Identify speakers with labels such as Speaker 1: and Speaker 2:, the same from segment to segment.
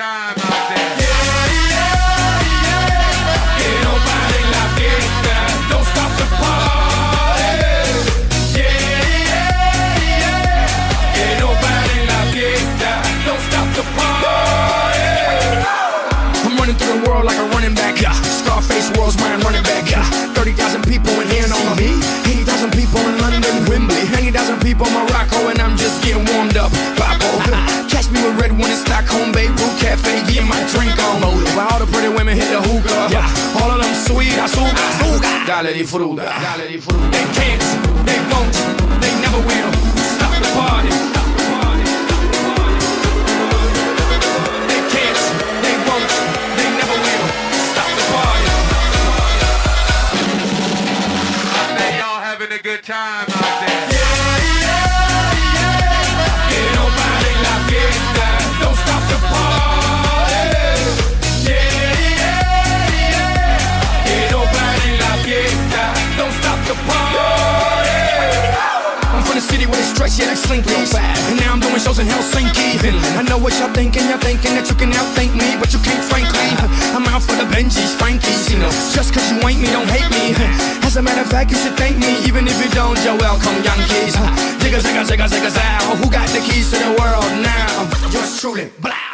Speaker 1: having a good time out there.
Speaker 2: No pare la fiesta, don't stop the party. Yeah, yeah, yeah. Que no pare la fiesta, don't stop the party. I'm running through the world like a running back. Yeah. Scarface world's mine running back. Yeah. 30,000 people in here on me. 80,000 people in London, Wembley. 90,000 people in Morocco, and I'm just getting warmed Dale di fruta. Dale di. They can't, they won't, they never will. Stop the party. Stop the party. Stop the party. They can't, they won't, they never will. Stop the party.
Speaker 1: Say y'all having a good time
Speaker 2: they slinky. And now I'm doing shows in Helsinki. I know what y'all thinking, y'all thinking that you can outthink me, but you can't, frankly. I'm out for the Benjis, Frankies, you know. Just cause you ain't me, don't hate me. As a matter of fact, you should thank me, even if you don't, you're welcome, Yankees. Zigga, zigga, zigga, zigga, zow. Who got the keys to the world now? Yours truly, blow.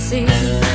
Speaker 3: El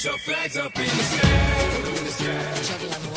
Speaker 2: Put your flags up in the sky, Up in the sky.